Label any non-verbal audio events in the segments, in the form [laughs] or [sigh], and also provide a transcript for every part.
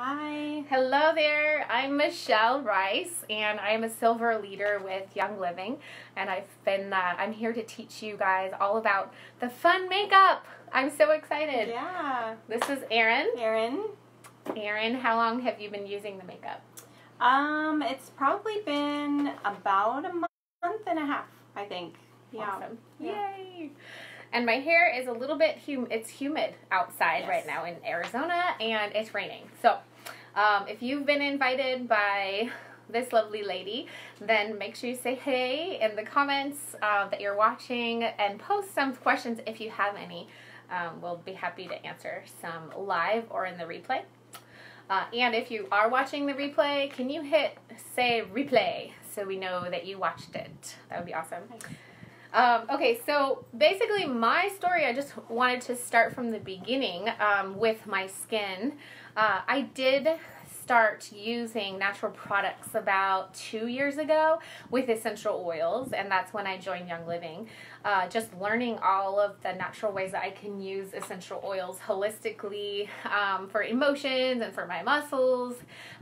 Hi. Hello there. I'm Michelle Rice, and I am a silver leader with Young Living. And I've been uh, I'm here to teach you guys all about the fun makeup. I'm so excited. Yeah. This is Erin. Erin. Erin, how long have you been using the makeup? Um, it's probably been about a month and a half, I think. Yeah. Awesome. Yeah. Yay. And my hair is a little bit hum. It's humid outside Yes. right now in Arizona, and it's raining. So, um, if you've been invited by this lovely lady, then make sure you say hey in the comments uh, that you're watching, and post some questions if you have any. Um, we'll be happy to answer some live or in the replay. Uh, and if you are watching the replay, can you hit say replay so we know that you watched it? That would be awesome. Um, okay, so basically, my story, I just wanted to start from the beginning um, with my skin. Uh, I did start using natural products about two years ago with essential oils, and that's when I joined Young Living. Uh, just learning all of the natural ways that I can use essential oils holistically um, for emotions and for my muscles,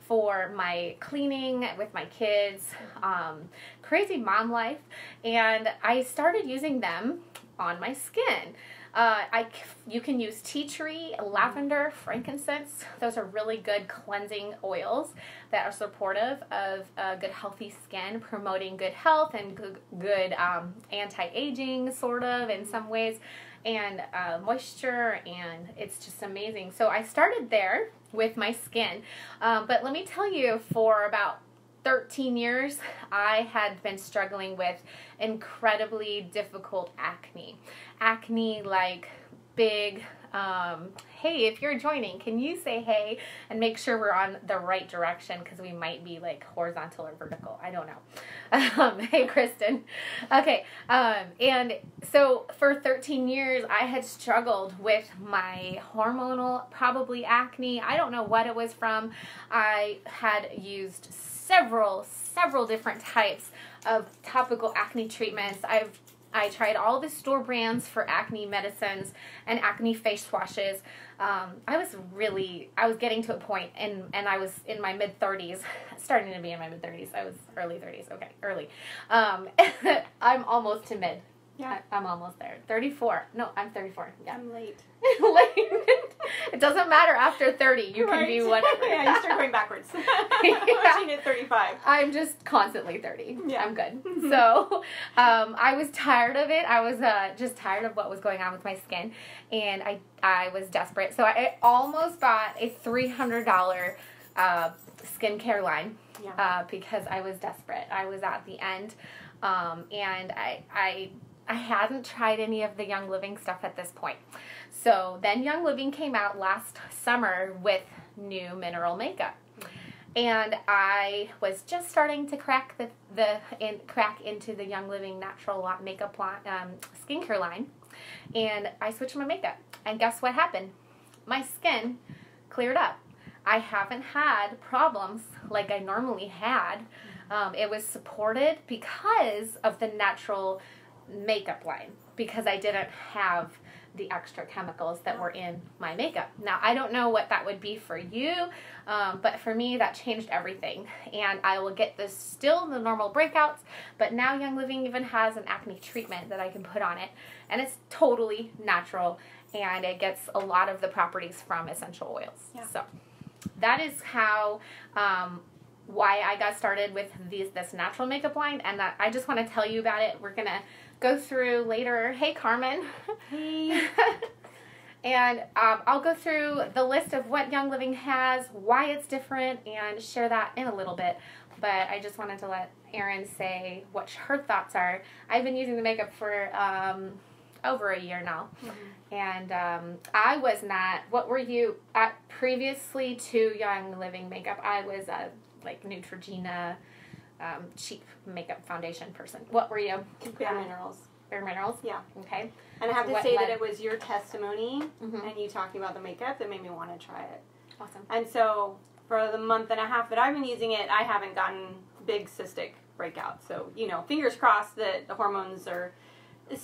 for my cleaning with my kids, um, crazy mom life, and I started using them on my skin. Uh, I, you can use tea tree, lavender, frankincense. Those are really good cleansing oils that are supportive of a good, healthy skin, promoting good health and good, good um, anti-aging, sort of in some ways, and uh, moisture, and it's just amazing. So I started there with my skin, um, but let me tell you, for about 13 years, I had been struggling with incredibly difficult acne. Acne, like big, um, hey, if you're joining, can you say hey and make sure we're on the right direction because we might be like horizontal or vertical. I don't know. [laughs] Um, hey, Kristen. Okay. Um, and so for 13 years, I had struggled with my hormonal, probably acne. I don't know what it was from. I had used several, several different types of topical acne treatments. I've I tried all the store brands for acne medicines and acne face washes. Um, I was really, I was getting to a point, and and I was in my mid thirties, [laughs] starting to be in my mid thirties. I was early thirties. Okay, early. Um, [laughs] I'm almost to mid. Yeah. I, I'm almost there. Thirty four. No, I'm thirty four. Yeah. I'm late. [laughs] Late. [laughs] it doesn't matter after thirty. You can be [laughs] whatever. yeah, you start going backwards. Yeah. Once you hit 35. I'm just constantly 30. Yeah. I'm good. so, um, I was tired of it. I was uh, just tired of what was going on with my skin, and I I was desperate. So I almost bought a $300 uh, skincare line Yeah. uh, because I was desperate. I was at the end, um, and I I I hadn't tried any of the Young Living stuff at this point. So then Young Living came out last summer with new mineral makeup. And I was just starting to crack the the in, crack into the Young Living natural makeup line, um, skincare line, and I switched my makeup. And guess what happened? My skin cleared up. I haven't had problems like I normally had. Um, it was supported because of the natural makeup line because I didn't have the extra chemicals that were in my makeup. Now, I don't know what that would be for you, um, but for me, that changed everything. And I will get this still the normal breakouts, but now Young Living even has an acne treatment that I can put on it, and it's totally natural and it gets a lot of the properties from essential oils. Yeah. So that is how um, why I got started with these this natural makeup line, and that I just want to tell you about it. We're gonna go through later. Hey, Carmen. Hey. [laughs] and um, I'll go through the list of what Young Living has, why it's different, and share that in a little bit. But I just wanted to let Erin say what her thoughts are. I've been using the makeup for um, over a year now, and um, I was not. What were you at previously to Young Living makeup? I was a like Neutrogena um, cheap makeup foundation person. What were you? Bare minerals. Bare minerals. Yeah. Okay. And I have to say led- that it was your testimony Mhm. and you talking about the makeup that made me want to try it. Awesome. And so for the month and a half that I've been using it, I haven't gotten big cystic breakouts. So, you know, fingers crossed that the hormones are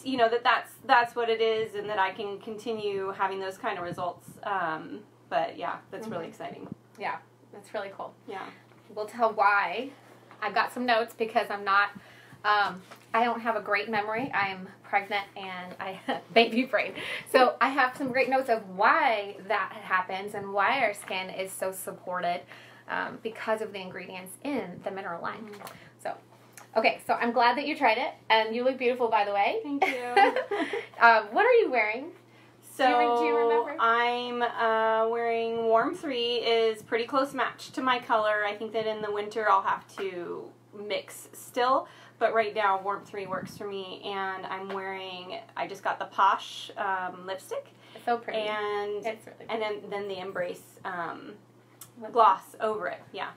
you know that that's that's what it is, and that I can continue having those kind of results. Um, but yeah, that's really exciting. Yeah, that's really cool. Yeah. We'll tell why. I've got some notes because I'm not. Um, I don't have a great memory. I'm pregnant and I [laughs] baby brain. So I have some great notes of why that happens and why our skin is so supported um, because of the ingredients in the mineral line. So, okay, so I'm glad that you tried it and you look beautiful, by the way. Thank you. [laughs] um, what are you wearing? So Do you- do you remember? I'm uh, wearing Warm Three is pretty close match to my color. I think that in the winter I'll have to mix still, but right now Warm Three works for me. And I'm wearing I just got the Posh um, lipstick, So pretty. and it's really and then then the Embrace um, gloss over it. Yeah,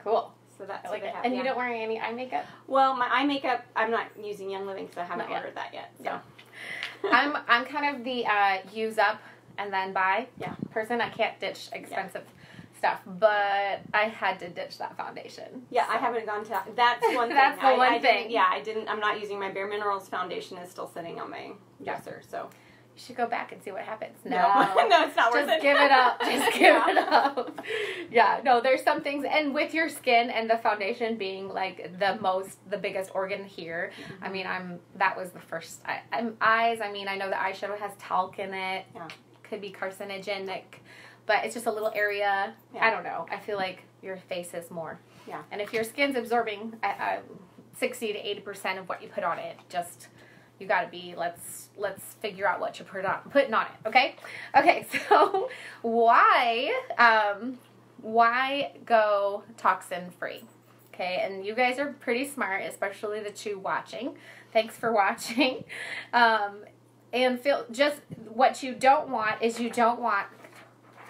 cool. so that's I what like it. have. And yeah. you don't wear any eye makeup? Well, my eye makeup I'm not using Young Living because I haven't Not yet. ordered that yet. So. Yeah. I'm I'm kind of the uh, use up and then buy Yeah. person. I can't ditch expensive stuff, but I had to ditch that foundation. Yeah, I haven't gone to that. That's one [laughs] thing. That's the I, one I thing. Yeah, I didn't. I'm not using my Bare Minerals foundation. is still sitting on my dresser. So You should go back and see what happens. No. no, [laughs] it's not worth Just it. give it up. [laughs] Just give Yeah. it up. Yeah, no, there's some things, and with your skin and the foundation being like the most, the biggest organ here. I mean, I'm that was the first. I, I'm eyes. I mean, I know the eyeshadow has talc in it. Yeah. Could be carcinogenic, but it's just a little area. Yeah. I don't know. I feel like your face is more. Yeah. And if your skin's absorbing uh, uh, sixty to eighty percent of what you put on it, just you got to be let's let's figure out what you're put on, putting on it. Okay. Okay. [laughs] So why um why go toxin free? Okay, and you guys are pretty smart, especially the two watching. Thanks for [laughs] watching. Um, and feel just what you don't want is you don't want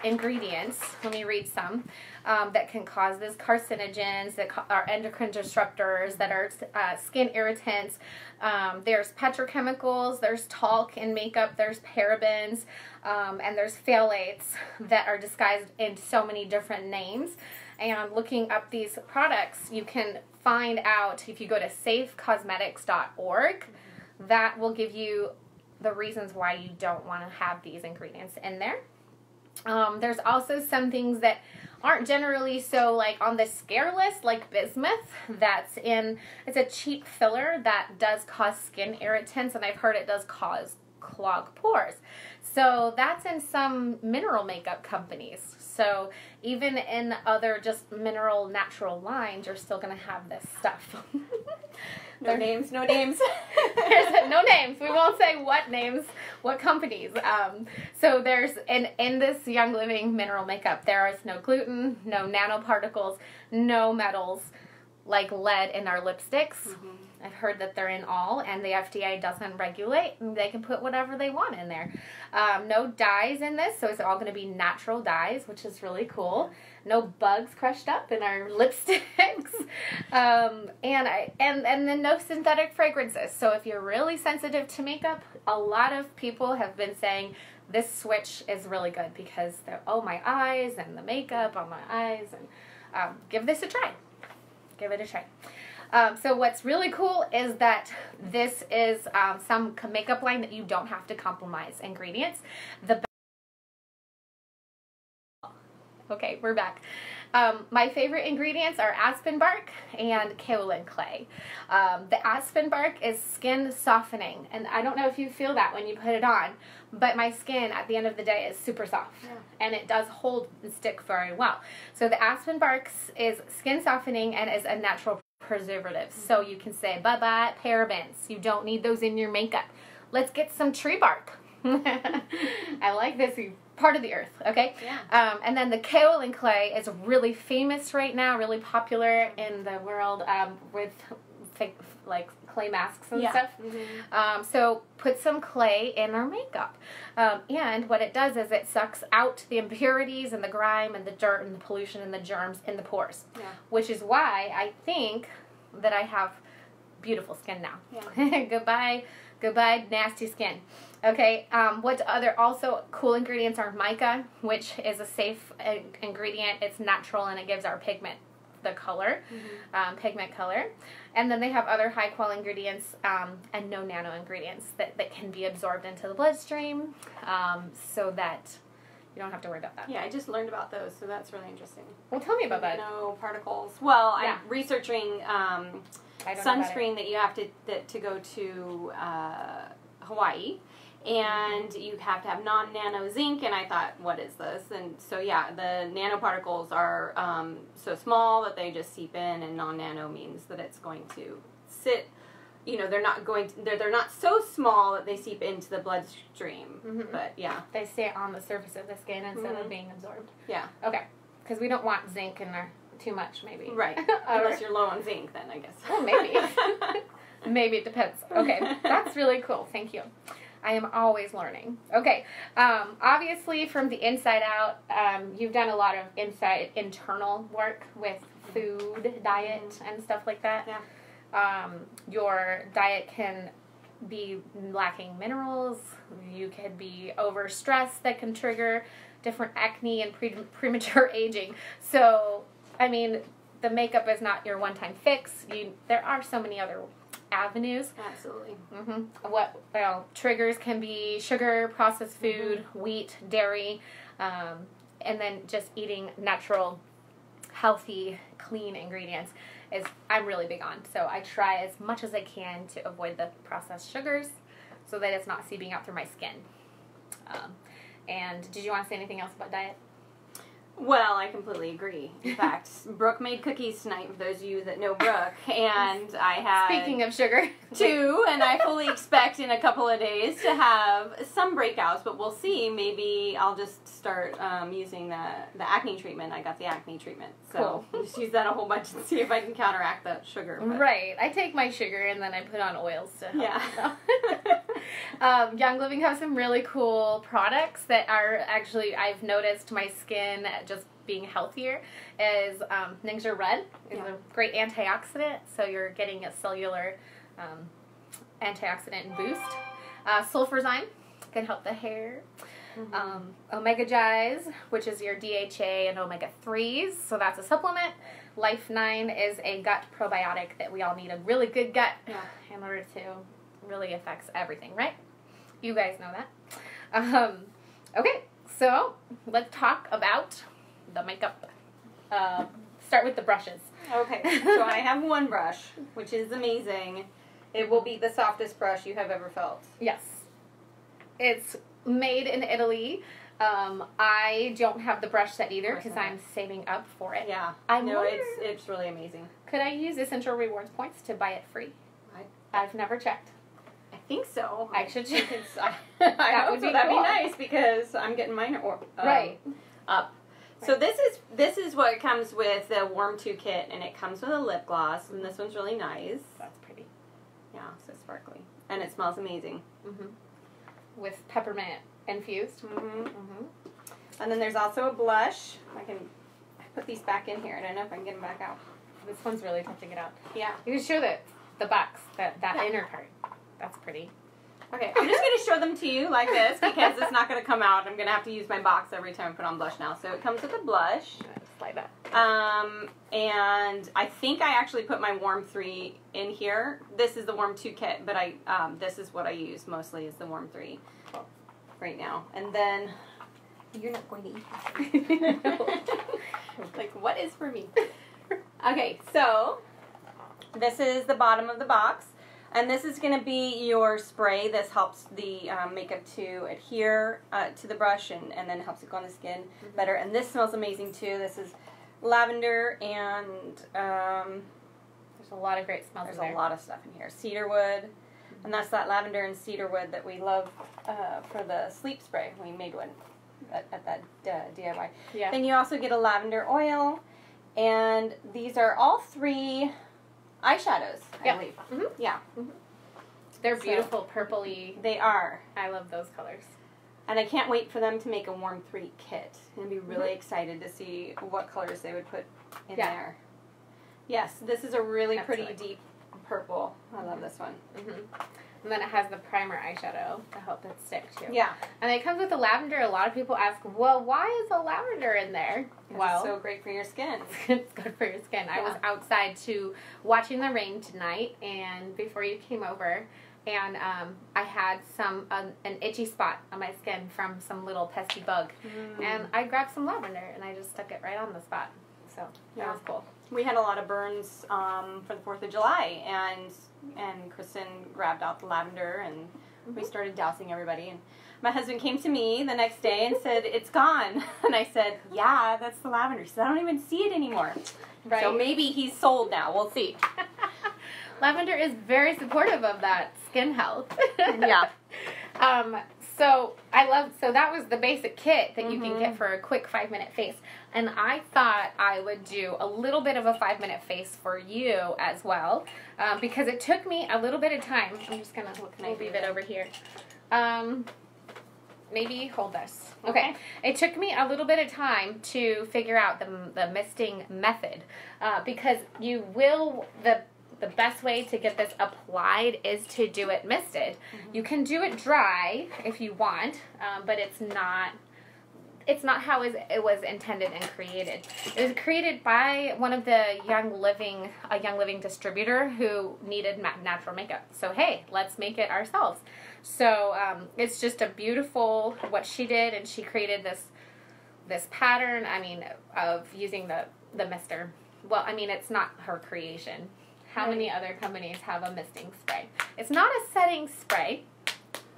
ingredients. Let me read some um, that can cause this carcinogens that are endocrine disruptors that are uh, skin irritants. Um, there's petrochemicals. There's talc in makeup. There's parabens, um, and there's phthalates that are disguised in so many different names. And looking up these products, you can find out if you go to safecosmetics.org. That will give you the reasons why you don't want to have these ingredients in there. Um, there's also some things that aren't generally so like on the scare list, like bismuth. That's in it's a cheap filler that does cause skin irritants, and I've heard it does cause clog pores. So that's in some mineral makeup companies. So even in other just mineral natural lines, you're still gonna have this stuff. [laughs] no names. No names. [laughs] there's no names. We won't say what names, what companies. Um, so there's in in this Young Living mineral makeup, there is no gluten, no nanoparticles, no metals like lead in our lipsticks. I've heard that they're in all, and the FDA doesn't regulate. and They can put whatever they want in there. Um, no dyes in this, so it's all going to be natural dyes, which is really cool. No bugs crushed up in our [laughs] lipsticks, um, and I and and then no synthetic fragrances. So if you're really sensitive to makeup, a lot of people have been saying this switch is really good because they're oh my eyes and the makeup on my eyes, and um, give this a try. Give it a try. Um, so what's really cool is that this is um, some makeup line that you don't have to compromise ingredients. The okay, we're back. Um, my favorite ingredients are aspen bark and kaolin clay. Um, the aspen bark is skin softening, and I don't know if you feel that when you put it on, but my skin at the end of the day is super soft, Yeah. and it does hold and stick very well. So the aspen bark is skin softening and is a natural preservative. So you can say bye bye parabens. You don't need those in your makeup. Let's get some tree bark. [laughs] I like this part of the earth. Okay. Yeah. Um, and then the kaolin clay is really famous right now, really popular in the world um, with fake, like clay masks and Yeah. stuff. Um, so put some clay in our makeup. Um, and what it does is it sucks out the impurities and the grime and the dirt and the pollution and the germs in the pores. Yeah. Which is why I think that I have beautiful skin now. Yeah. [laughs] goodbye, goodbye, nasty skin. Okay. Um, what other also cool ingredients are mica, which is a safe ingredient. It's natural and it gives our pigment the color, um, pigment color. And then they have other high quality ingredients um, and no nano ingredients that, that can be absorbed into the bloodstream um, so that You don't have to worry about that. Yeah, I just learned about those, so that's really interesting. Well, tell me about that. No particles. Well, Yeah. I'm researching um, I don't know about it. sunscreen that you have to that, to go to uh, Hawaii, and Mm-hmm. you have to have non-nano zinc. And I thought, what is this? And so yeah, the nanoparticles are um, so small that they just seep in, and non-nano means that it's going to sit. You know, they're not going. To, they're they're not so small that they seep into the bloodstream. Mhm. But yeah, They stay on the surface of the skin instead Mhm. of being absorbed. yeah, Okay. Because we don't want zinc in there too much, maybe. right. [laughs] Unless you're low on zinc, then I guess. Well, maybe. [laughs] Maybe it depends. Okay, [laughs] that's really cool. Thank you. I am always learning. Okay, um, obviously from the inside out, um, you've done a lot of inside internal work with food, diet, and stuff like that. Yeah. Um, your diet can be lacking minerals. You could be overstressed that can trigger different acne and pre- premature [laughs] aging. So, I mean, the makeup is not your one-time fix. You there are so many other avenues. Absolutely. hmm What well triggers can be sugar, processed food, wheat, dairy, um, and then just eating natural, healthy, clean ingredients is I'm really big on. So I try as much as I can to avoid the processed sugars, so that it's not seeping out through my skin. Um, and did you want to say anything else about diet? Well, I completely agree. In [laughs] fact, Brooke made cookies tonight for those of you that know Brooke, [laughs] and I had Speaking of sugar, [laughs] two, and I fully expect in a couple of days to have some breakouts, but we'll see. Maybe I'll just start um, using the, the acne treatment. I got the acne treatment, so just use that a whole bunch and see if I can counteract the sugar. but- Right. I take my sugar and then I put on oils to help. Yeah. um, Young Living has some really cool products that are actually I've noticed my skin just being healthier. Is um, Ningxia Red is Yeah. a great antioxidant, so you're getting a cellular um, antioxidant boost. Uh, Sulfurzyme can help the hair. Mhm. Um, OmegaGize, which is your DHA and omega 3s, so that's a supplement. Life 9 is a gut probiotic that we all need a really good gut Yeah. in order to really affects everything, right? You guys know that. Um, okay, so let's talk about the makeup. Uh, start with the brushes. Okay, so I have [laughs] one brush, which is amazing. It will be the softest brush you have ever felt. Yes. It's made in Italy. Um, I don't have the brush set either because I'm saving up for it. Yeah, I know it's it's really amazing. Could I use Essential Rewards points to buy it free? I- I've never checked. I think so. I should check. [laughs] I, I hope would so. be That'd cool. be nice because I'm getting mine or, um, Right. up. So this is this is what comes with the Warm Two kit, and it comes with a lip gloss, and this one's really nice. That's pretty. Yeah, so sparkly, and it smells amazing. hmm With peppermint infused. hmm Mm-hmm. And then there's also a blush. I can put these back in here. I don't know if I can get them back out. This one's really tough to get out. Yeah. You can show the the box, that that Yeah. inner part. That's pretty. Okay, I'm just going to show them to you like this because it's not going to come out. I'm going to have to use my box every time I put on blush now. So it comes with a blush. Just like that. Um, and I think I actually put my Warm 3 in here. This is the Warm 2 kit, but I um, this is what I use mostly is the Warm 3 right now. And then you're not going to eat this. [laughs] [laughs] like what is for me? Okay, so this is the bottom of the box. And this is going to be your spray. This helps the um, makeup to adhere uh, to the brush and, and then helps it go on the skin better. And this smells amazing too. This is lavender and um, There's a lot of great smells there's in there. a lot of stuff in here. Cedarwood. And that's that lavender and cedarwood that we love uh, for the sleep spray. We made one at, at that uh, DIY. Yeah. Then you also get a lavender oil. And these are all three eyeshadows, I Yeah. believe. Mhm. Yeah, mm-hmm. They're So- beautiful purpley. they are. I love those colors. And I can't wait for them to make a warm three kit. And be really mm-hmm. excited to see what colors they would put in Yeah. there. Yes, this is a really That's pretty deep purple. I love this one. Mm-hmm. And then it has the primer eyeshadow to help it stick too. Yeah. And it comes with the lavender. A lot of people ask, well, why is the lavender in there? Well, it's so great for your skin. [laughs] it's good for your skin. I was outside to watching the rain tonight, and before you came over, and um, I had some um, an itchy spot on my skin from some little pesky bug, Mm. and I grabbed some lavender and I just stuck it right on the spot. So that Yeah. was cool. we had a lot of burns um, for the Fourth of July, and and Kristen grabbed out the lavender, and we Mhm. started dousing everybody. And my husband came to me the next day and said, "It's gone," [laughs] and I said, "Yeah, that's the lavender." Said, "I don't even see it anymore." Right. So maybe he's sold now. We'll see. [laughs] Lavender is very supportive of that skin health. [laughs] Yeah. Um, so I love so that was the basic kit that you can Mhm. get for a quick five minute face. And I thought I would do a little bit of a five minute face for you as well. Um, because it took me a little bit of time. I'm just gonna What can I do it over here. Um maybe hold this. Okay. Okay. It took me a little bit of time to figure out the, the misting method uh, because you will the the best way to get this applied is to do it misted. You can do it dry if you want, um, but it's not it's not how it was intended and created. It was created by one of the Young Living, a Young Living distributor who needed natural makeup. So hey, let's make it ourselves. So um, it's just a beautiful what she did, and she created this this pattern. I mean, of using the the mister. Well, I mean, it's not her creation. How many other companies have a misting spray? It's not a setting spray.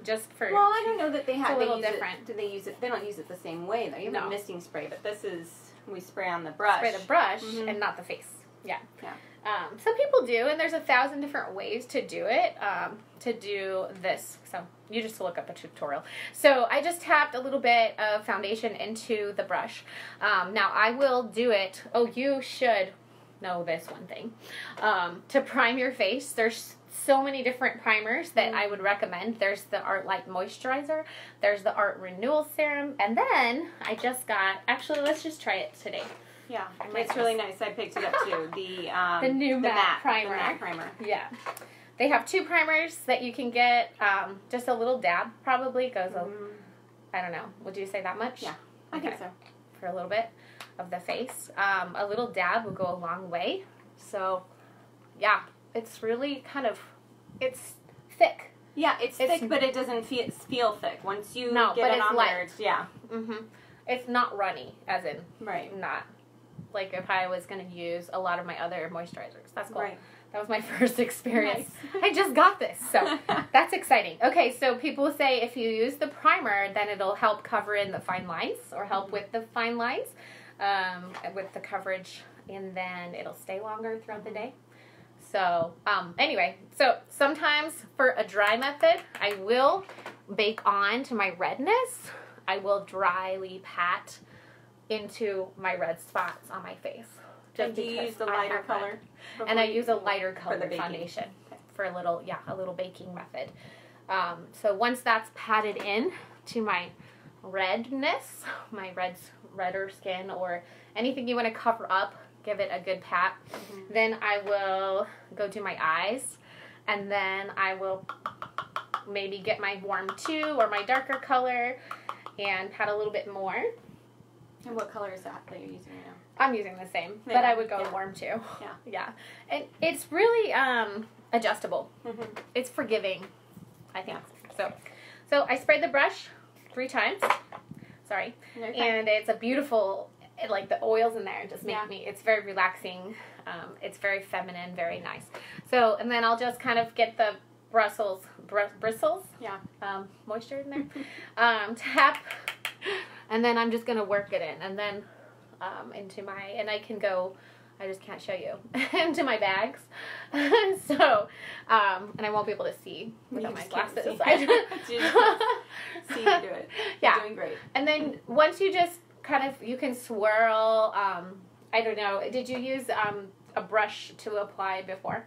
Just for Well, I don't know that they It's have. a they little use it- different. do they use it? They don't use it the same way though. You have No. a misting spray, but this is we spray on the brush. spray the brush Mhm. and not the face. Yeah. Yeah. Um, some people do, and there's a thousand different ways to do it. Um, to do this, so you just look up a tutorial. So I just tapped a little bit of foundation into the brush. Um, now I will do it. Oh, you should know this one thing. Um, to prime your face, there's so many different primers that I would recommend. There's the Art Light Moisturizer, there's the Art Renewal Serum, and then I just got. Actually, let's just try it today. Yeah, it's really nice. I picked it up too. The um, The new matte the primer. matte primer. Yeah. They have two primers that you can get. Um, just a little dab probably goes. Mm, I don't know. Would you say that much? Yeah. I think Okay. so. For a little bit of the face. Um, a little dab will go a long way. So, yeah, it's really kind of, it's thick. Yeah, it's, It's- thick, but it doesn't feel feel thick. Once you No, get it on there, it's, yeah, Mm-hmm. It's not runny, as in right, not. Like if I was gonna use a lot of my other moisturizers. That's cool. right. That was my [laughs] first experience. Nice. I just got this, so [laughs] That's exciting. Okay, so people say if you use the primer, then it'll help cover in the fine lines or help with the fine lines, um, with the coverage, and then it'll stay longer throughout the day. So, um, anyway, so sometimes for a dry method, I will bake on to my redness. I will dryly pat into my red spots on my face. And do you use the I lighter color? And I use a lighter color baking. foundation Okay. for a little, yeah, a little baking method. Um, so once that's patted in to my redness, [laughs] my red, redder skin, or anything you want to cover up, give it a good pat. Mhm. Then I will go do my eyes, and then I will maybe get my warm two or my darker color, and pat a little bit more. And what color is that that you're using right now? I'm using the same, but I would go yeah. warm too. Yeah. [laughs] Yeah. And it's really um adjustable. Mm-hmm. It's forgiving, I think. So so I sprayed the brush three times. Sorry. And it's a beautiful it, like the oils in there just make Yeah. me it's very relaxing. Um, it's very feminine, very nice. So and then I'll just kind of get the Brussels br- bristles, Yeah. um, moisture in there. [laughs] um, tap, and then I'm just gonna work it in, and then um, into my and I can go. I just can't show you [laughs] into my bags, [laughs] so um, and I won't be able to see without my glasses. see. I [laughs] You just see you do it. Yeah. You're doing great. And then once you just kind of you can swirl. Um, I don't know. Did you use um, a brush to apply before?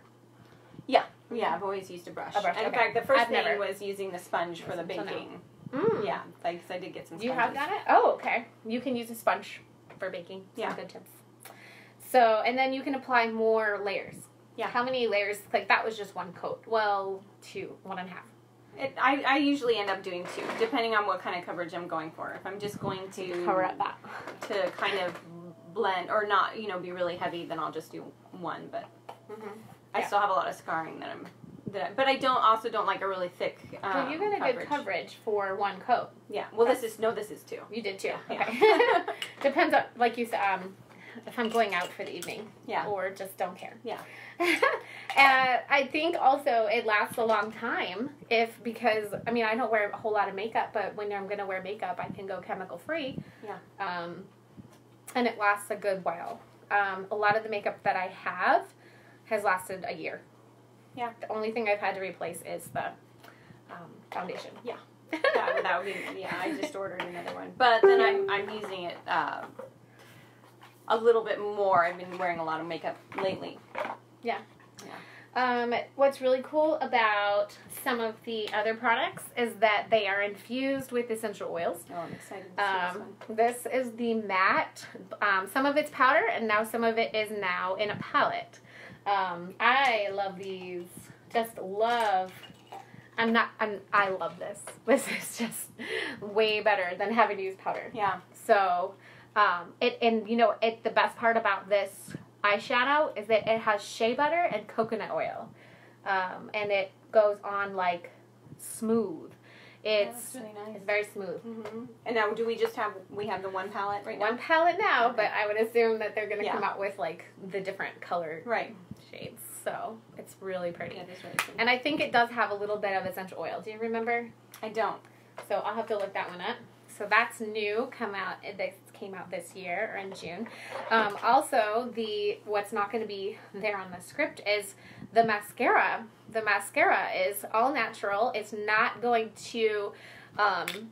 Yeah, Yeah, I've always used a brush. A brush, And in fact, the 1st I've thing never. was using the sponge for the baking. Mm. Yeah, like I did get some. You have done it? Oh, okay. You can use a sponge for baking. Some Yeah. good tips. So, and then you can apply more layers. Yeah. How many layers? Like that was just one coat. Well, two, one and a half. It, I, I usually end up doing two, depending on what kind of coverage I'm going for. If I'm just going to Cover up that. to kind of blend or not, you know, be really heavy, then I'll just do one. But Mm-hmm. I Yeah. still have a lot of scarring that I'm that I, but I don't also don't like a really thick. Um, Well, you got a good coverage for one coat. Yeah. Well, this is no, this is two. You did two. Yeah. Okay. [laughs] Depends on, like you said, um, if I'm going out for the evening. Yeah. Or just don't care. Yeah. and [laughs] I think also it lasts a long time if because I mean I don't wear a whole lot of makeup, but when I'm gonna wear makeup, I can go chemical free. Yeah. Um, and it lasts a good while. Um, a lot of the makeup that I have has lasted a year. Yeah. The only thing I've had to replace is the um, foundation. Yeah. [laughs] that, that would be yeah. I just ordered another one, but then I'm I'm using it uh, a little bit more. I've been wearing a lot of makeup lately. Yeah. Um, what's really cool about some of the other products is that they are infused with essential oils. Oh, I'm excited to see Um, this is the matte. Um, some of it's powder, and now some of it is now in a palette. Um, I love these. Just love. I'm not. I'm. I love this. [laughs] This is just way better than having to use powder. Yeah. So, um, it and you know it. The best part about this eyeshadow is that it has shea butter and coconut oil, um, and it goes on like smooth. It's really nice. it's very smooth. hmm And now, do we just have we have the one palette right One now? palette now, Okay. but I would assume that they're gonna Yeah. come out with like the different color Right. shades. So it's really pretty. Yeah, that's really pretty. And I think it does have a little bit of essential oil. Do you remember? I don't. So I'll have to look that one up. So that's new. Come out. Came out this year or in June. Um, also, the what's not going to be there on the script is the mascara. The mascara is all natural. It's not going to. Um,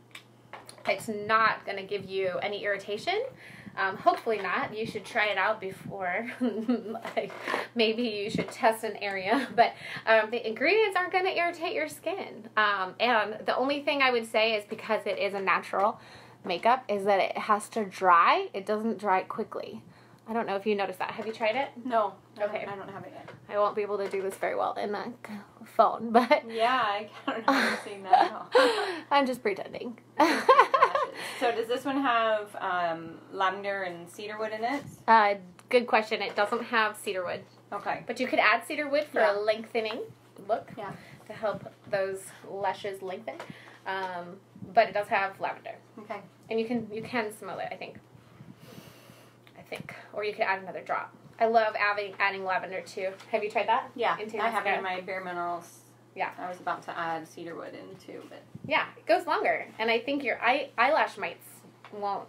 it's not going to give you any irritation. Um, hopefully not. You should try it out before. [laughs] like, maybe you should test an area, [laughs] but um, the ingredients aren't going to irritate your skin. Um, and the only thing I would say is because it is a natural makeup, is that it has to dry. It doesn't dry quickly. I don't know if you noticed that. Have you tried it? No. Okay. I don't have it yet. I won't be able to do this very well in the phone, but Yeah, I [laughs] don't know say that at all. [laughs] I'm just pretending. [laughs] so does this one have um, lavender and cedarwood in it? uh, good question. It doesn't have cedarwood, Okay. but you could add cedarwood for Yeah. a lengthening look. Yeah. To help those lashes lengthen. Um, but it does have lavender. Okay. And you can you can smell it, I think. I think. Or you could add another drop. I love adding adding lavender too. Have you tried that? Yeah, Into I have it in my Bare Minerals. Yeah. I was about to add cedarwood into, but Yeah, it goes longer. And I think your eye eyelash mites won't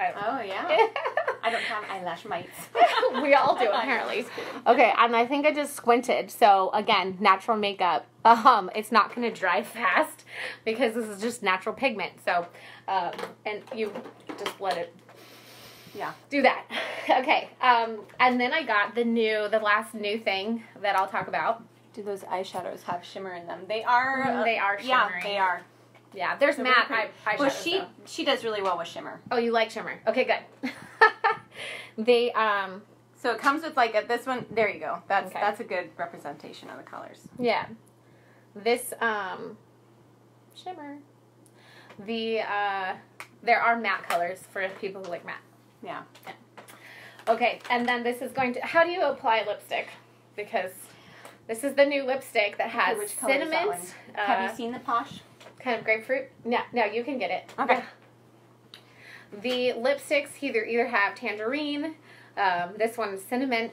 oh yeah, [laughs] I don't have eyelash mites. [laughs] we all do [laughs] apparently. Okay, and I think I just squinted. So again, natural makeup. Um, it's not going to dry fast because this is just natural pigment. So, um, and you just let it. Yeah. Do that. Okay. Um, and then I got the new, the last new thing that I'll talk about. Do those eyeshadows have shimmer in them? They are. Mm, they are Yeah, they are. Yeah, there's They're matte really eye, pretty. eyeshadows. Well, she though. she does really well with shimmer. Oh, you like shimmer? Okay, good. [laughs] they um So it comes with like a, this one. There you go. That's Okay. that's a good representation of the colors. Yeah. This um shimmer. The uh there are matte colors for people who like matte. Yeah. Okay, and then this is going to how do you apply lipstick? Because this is the new lipstick that has which color that cinnamon, uh, have you seen the posh? Kind of grapefruit. No, no, you can get it. Okay. [laughs] The lipsticks either either have tangerine. Um, this one is cinnamon.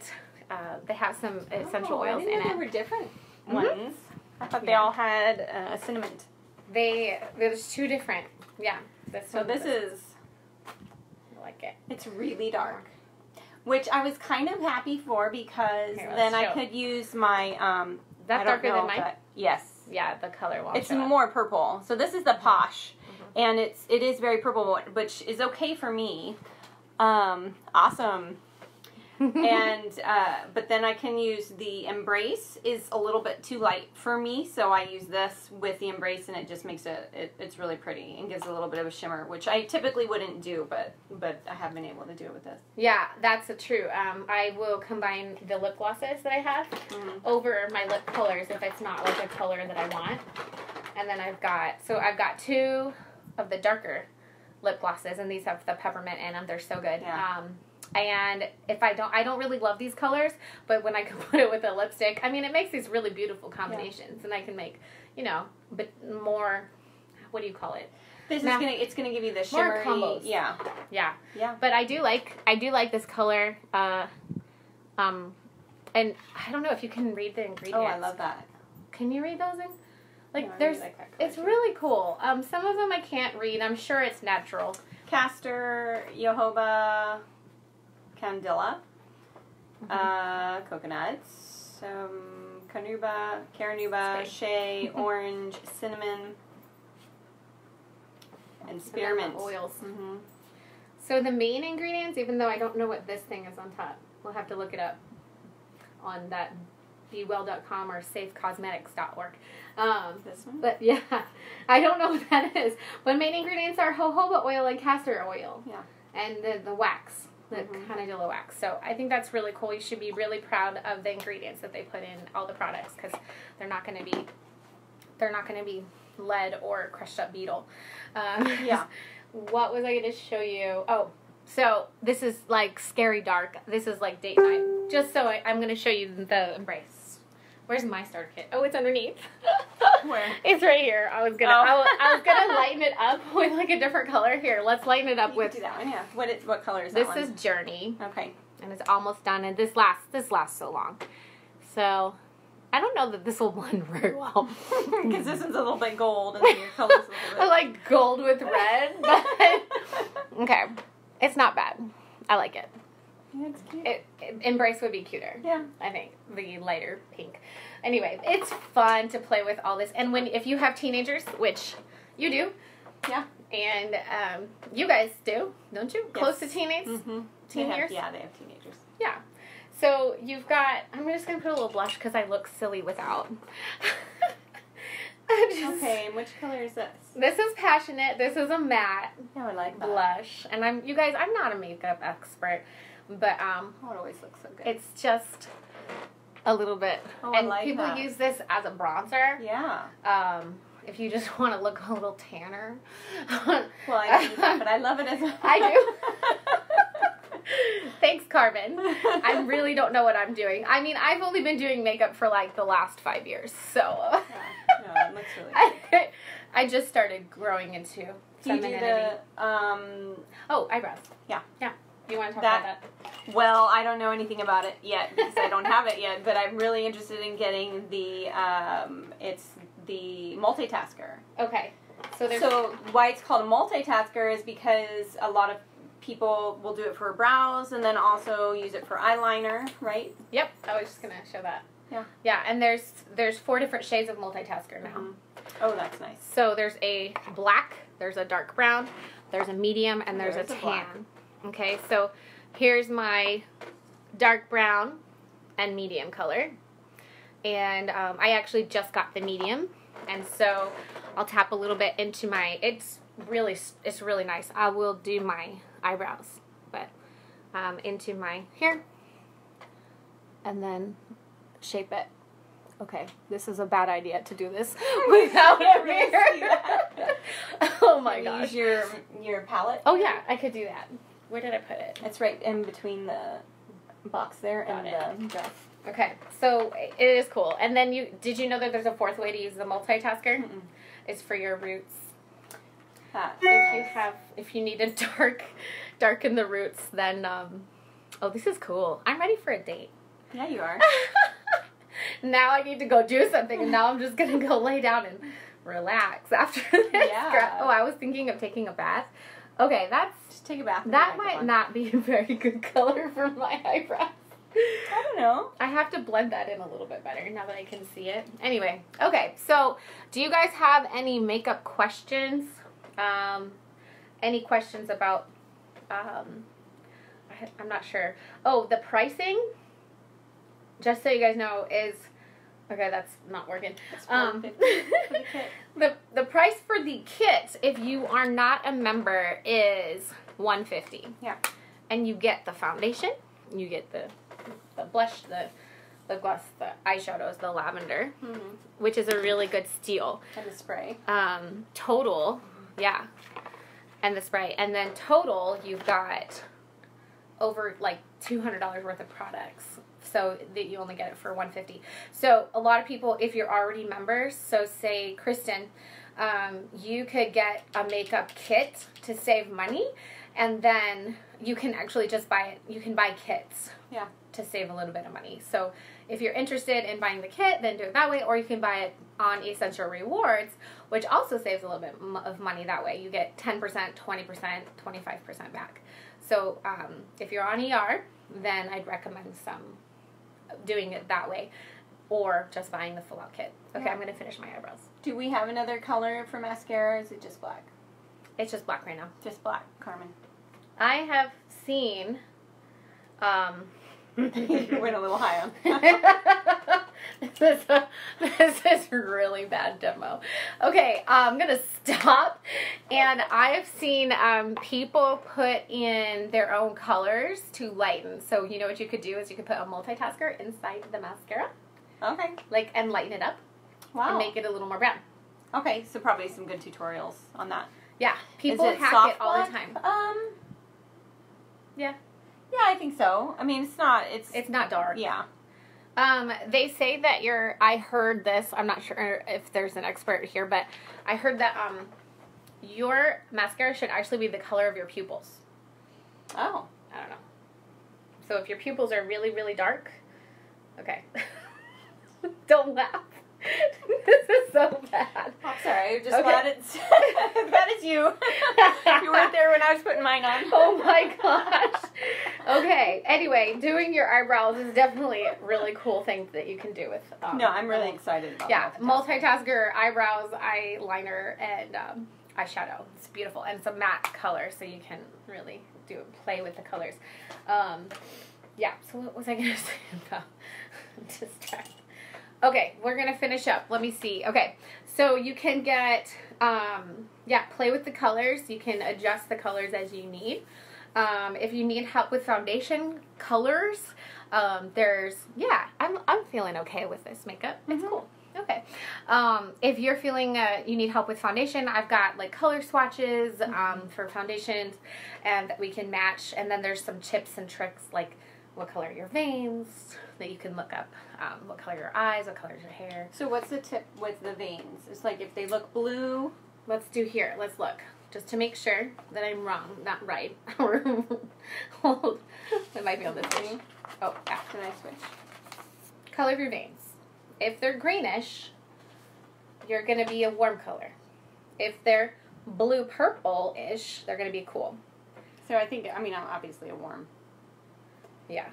Uh, they have some essential Oh, oils in it. They were different Mhm. ones. I thought they all had uh, cinnamon. They there's two different. Yeah. This So this is I like it. it's really dark, which I was kind of happy for because Here, then I could use my um. That's darker know than mine. yes. Yeah, the color won't It's more purple. So this is the posh, Mm-hmm. and it's it is very purple, which is okay for me. Um, awesome. [laughs] and uh, but then I can use the embrace is a little bit too light for me, so I use this with the embrace, and it just makes it, it it's really pretty and gives a little bit of a shimmer, which I typically wouldn't do, but but I have been able to do it with this. yeah, that's true. Um, I will combine the lip glosses that I have Mhm. over my lip colors if it's not like a color that I want. And then I've got so I've got two of the darker lip glosses, and these have the peppermint in them. They're so good. Yeah. Um, And if I don't, I don't really love these colors, but when I [laughs] can put it with a lipstick, I mean, it makes these really beautiful combinations, and I can make, you know, but more. What do you call it? This Now- is gonna it's gonna give you the shimmery, More combos. yeah. Yeah. Yeah. But I do like I do like this color. Uh, um, and I don't know if you can read the ingredients. Oh, I love that. Can you read those in? Like No, I really like it's really cool. Um, some of them I can't read. I'm sure it's natural. Castor, jojoba, candilla, Mm-hmm. uh, coconuts, um, canuba, caranuba, shea, [laughs] orange, cinnamon, and spearmint oils. hmm So the main ingredients, even though I don't know what this thing is on top, we'll have to look it up on that bewell.com or safecosmetics.org. Um, This one. but yeah, [laughs] I don't know what that is. But main ingredients are jojoba oil and castor oil. Yeah. And the, the wax, the Mhm. canadilla wax. So I think that's really cool. You should be really proud of the ingredients that they put in all the products because they're not going to be they're not going to be lead or crushed up beetle. Um, [laughs] Yeah. what was I going to show you? Oh, so this is like scary dark. This is like date night. Just so I, I'm going to show you the embrace. Where's my starter kit? Oh, it's underneath. [laughs] Where? It's right here. I was gonna. Oh. I, was, I was gonna lighten it up [laughs] with like a different color. Here, let's lighten it up You with. do that one, yeah. What is, what color is This that is? Journey, Okay. and it's almost done. And this lasts. This lasts so long. So, I don't know that this will [laughs] blend very well. Because this one's a little bit gold and then your color's a I little bit. like gold with red, but okay, it's not bad. I like it. It's cute. It, it. Embrace would be cuter. yeah. I think the lighter pink. Anyway, it's fun to play with all this, and when if you have teenagers, which you do, Yeah. and um, you guys do, don't you? Close to Yes. teenage, Mm-hmm. teen years. Yeah, they have teenagers. Yeah. So you've got. I'm just gonna put a little blush because I look silly without. [laughs] Just- Okay, and which color is this? This is passionate. This is a matte Yeah, I like that. blush, and I'm. You guys, I'm not a makeup expert, but um, Oh, it always looks so good. it's just a little bit. Oh, I and like people that. use this as a bronzer. yeah. Um, if you just [laughs] want to look a little tanner. [laughs] Well, I that, but I love it as [laughs] a. I do. Thanks, Carmen. I really don't know what I'm doing. I mean, I've only been doing makeup for like the last five years, so Yeah, no, it looks really good. I, I just started growing into Do you do the um? Oh, eyebrows. Yeah. yeah. You want to talk That- about that? Well, I don't know anything about it yet because I don't have it yet. But I'm really interested in getting the um. It's the multitasker. Okay. So there's So why it's called a multitasker is because a lot of people will do it for brows and then also use it for eyeliner, right? Yep, I was just gonna show that. Yeah. Yeah, and there's there's four different shades of multitasker now. Mhm. Oh, that's nice. So there's a black, there's a dark brown, there's a medium, and there's, There's a a tan. black. Okay, so here's my dark brown and medium color. And um, I actually just got the medium, and so I'll tap a little bit into my. It's really it's really nice. I will do my eyebrows, but um, into my here, and then shape it. Okay, this is a bad idea to do this [laughs] [laughs] without a mirror. [laughs] oh my Can you gosh. Use your your palette. Oh yeah, I could do that. Where did I put it? It's right in between the box there Got and the dress. Okay, so it is cool. And then you did you know that there's a fourth way to use the multitasker? Mm-mm. It's for your roots. If you have, if you need to [laughs] dark, darken the roots, then um, oh, this is cool. I'm ready for a date. Yeah, you are. [laughs] now I need to go do something, and now I'm just gonna go lay down and relax after [laughs] this. Yeah. Oh, I was thinking of taking a bath. Okay, that's take a bath. that might not be a very good color for my eyebrows. I don't know. I have to blend that in a little bit better now that I can see it. Anyway, okay, so do you guys have any makeup questions? Um, any questions about, um, I, I'm not sure. Oh, the pricing, just so you guys know, is, okay, that's not working. Um, $4.50 [laughs] for the kit. the, the price for the kit, if you are not a member, is 150 Yeah. And you get the foundation, you get the, the blush, the lip gloss, the eyeshadows, the lavender, Mm-hmm. which is a really good steal. And the spray. Um, total, yeah, and the spray, and then total, you've got over like two hundred dollars worth of products, so that you only get it for one fifty. So a lot of people, if you're already members, so say Kristen, um, you could get a makeup kit to save money, and then you can actually just buy it. You can buy kits. Yeah. To save a little bit of money. So if you're interested in buying the kit, then do it that way, or you can buy it on Essential Rewards, which also saves a little bit of money that way. You get 10%, 20%, 25% back. So um, if you're on ER, then I'd recommend some doing it that way, or just buying the full out kit. Okay, Yeah. I'm gonna finish my eyebrows. Do we have another color for mascara? Or is it just black? It's just black right now. Just black, Carmen. I have seen. Um, you [laughs] went a little high on. [laughs] this, is this is really bad demo. Okay, I'm gonna stop. And I've seen um, people put in their own colors to lighten. So you know what you could do is you could put a multitasker inside the mascara, okay. like and lighten it up Wow. and make it a little more brown. okay, so probably some good tutorials on that. Yeah, people Is it hack it all the time. Um. Yeah. Yeah, I think so. I mean, it's not. It's. It's not dark. yeah. Um, they say that your I heard this. I'm not sure if there's an expert here, but I heard that um, your mascara should actually be the color of your pupils. Oh. I don't know. So if your pupils are really really dark, okay, [laughs] don't laugh. This is so bad. I'm sorry. I'm just Okay. glad it's [laughs] glad it's you. [laughs] you weren't there when I was putting mine on. [laughs] Oh my gosh. Okay. Anyway, doing your eyebrows is definitely a really cool thing that you can do with. Um, No, I'm really excited about Yeah, multitasker, eyebrows, eyeliner, and um, eyeshadow. It's beautiful, and some matte color, so you can really do play with the colors. Um, yeah. So what was I gonna say about distract? Okay, we're gonna finish up. Let me see. Okay, so you can get um, yeah, play with the colors. You can adjust the colors as you need. Um, if you need help with foundation colors, um, there's yeah, I'm I'm feeling okay with this makeup. It's Mhm. cool. Okay. Um, if you're feeling uh, you need help with foundation, I've got like color swatches um, for foundations, and that we can match. And then there's some tips and tricks like what color your veins that you can look up. Um, what color your eyes? What color is your hair? So what's the tip with the veins? It's like if they look blue. Let's do here. Let's look. Just to make sure that I'm wrong, not right. [laughs] Hold. It might be on this thing. Oh, yeah. Can I switch? Color of your veins. If they're greenish, you're going to be a warm color. If they're blue purple ish, they're going to be cool. So I think I mean I'm obviously a warm. Yeah.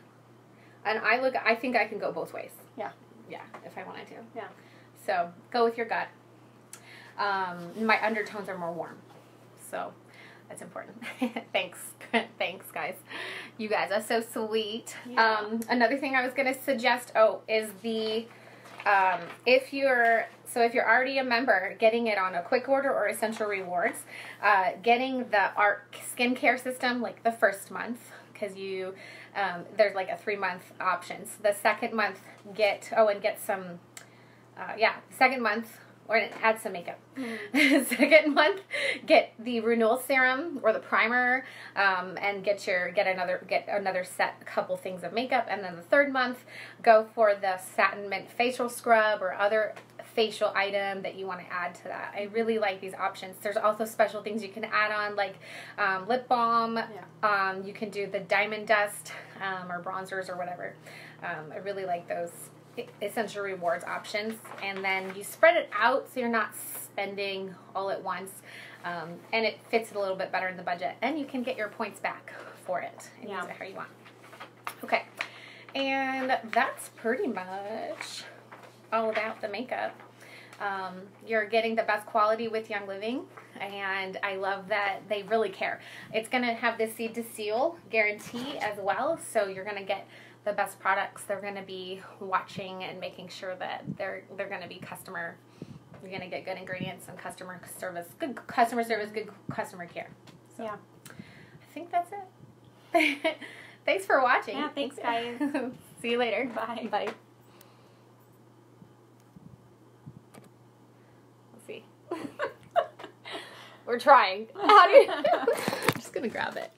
And I look, I think I can go both ways. Yeah. Yeah, if I wanted to. Yeah. So go with your gut. Um, my undertones are more warm. So that's important. [laughs] Thanks. [laughs] Thanks, guys. You guys are so sweet. Yeah. Um, another thing I was going to suggest, oh, is the, um, if you're, so if you're already a member, getting it on a quick order or essential rewards, uh, getting the ART skincare system like the first month, because you, um, there's like a three month options. The second month, get, oh, and get some, uh, yeah, second month, or add some makeup. [laughs] Second month, get the renewal serum or the primer, um, and get your get another get another set couple things of makeup. And then the third month, go for the satin mint facial scrub or other facial item that you want to add to that. I really like these options. There's also special things you can add on like um, lip balm. Um, you can do the diamond dust um, or bronzers or whatever. Um, I really like those essential rewards options and then you spread it out so you're not spending all at once um, and it fits a little bit better in the budget and you can get your points back for it and Yeah. use it how you want okay and that's pretty much all about the makeup um, you're getting the best quality with Young Living, and I love that they really care. It's going to have the seed to seal guarantee as well, so you're going to get the best products. They're going to be watching and making sure that they're they're going to be customer. You're going to get good ingredients and customer service, good customer service, good customer care. Yeah. I think that's it. [laughs] Thanks for watching. Yeah, thanks, guys. [laughs] See you later. Bye. Bye. Let's see. [laughs] We're trying. [laughs] How do you? I'm just gonna grab it.